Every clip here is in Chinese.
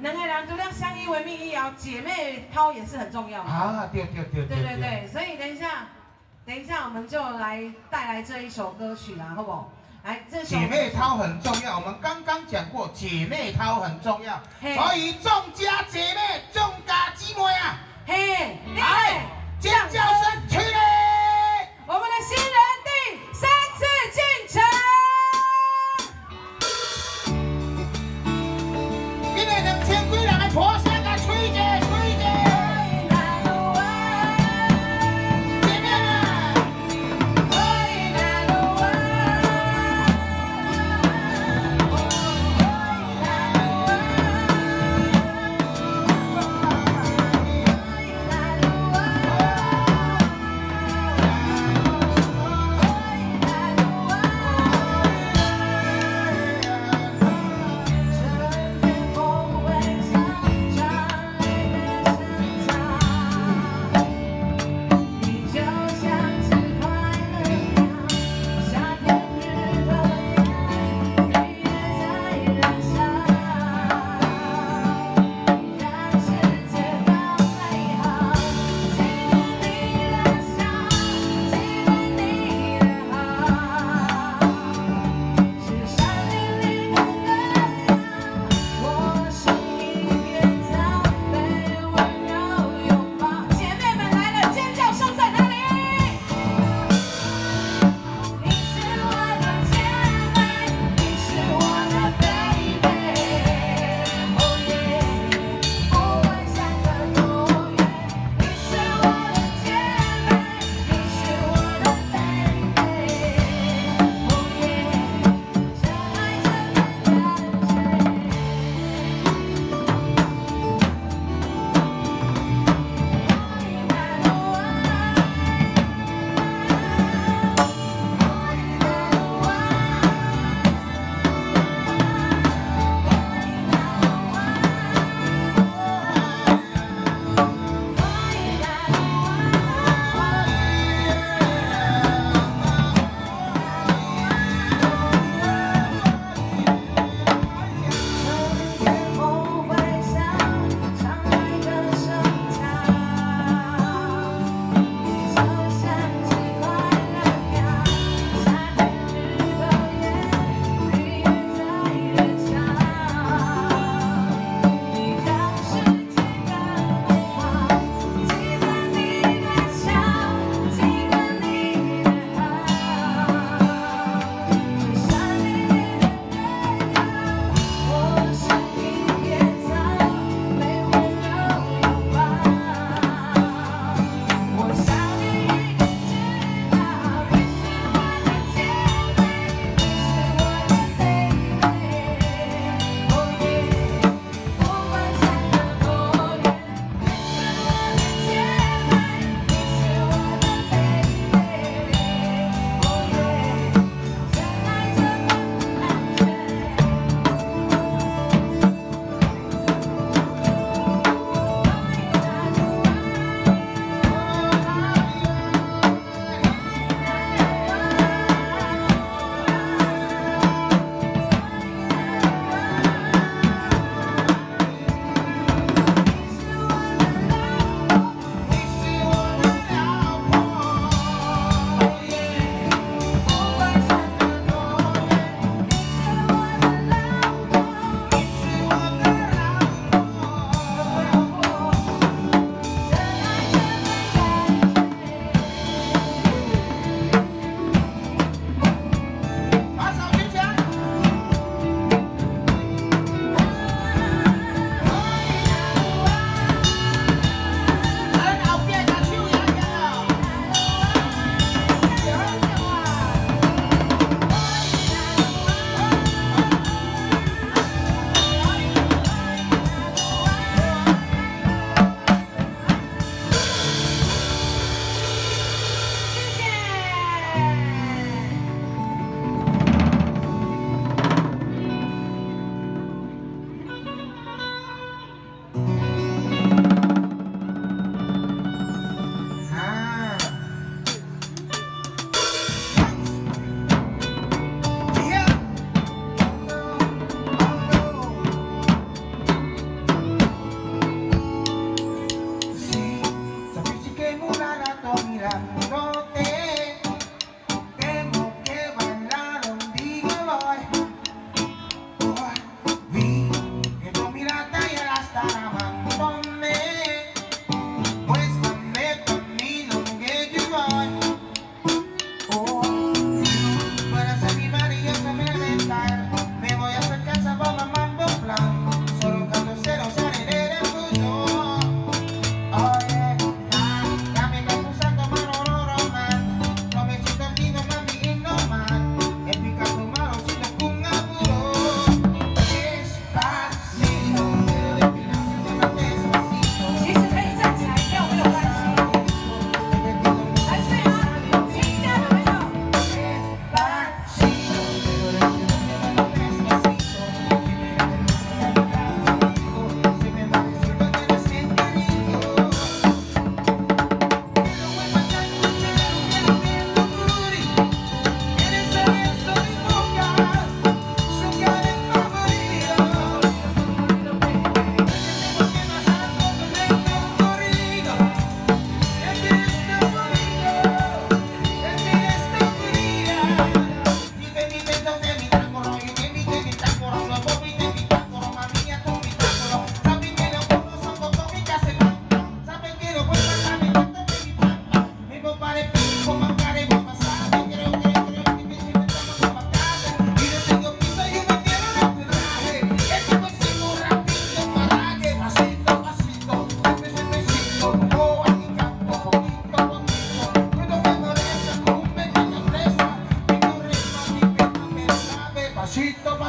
两个人除了相依为命以后，姐妹掏也是很重要。啊，对对对对对对，所以等一下，等一下我们就来带来这一首歌曲啦，好不好？来，这首姐妹掏很重要，我们刚刚讲过，姐妹掏很重要，嘿所以众家姐妹，众家姊妹啊，嘿，来尖叫声起来！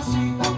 我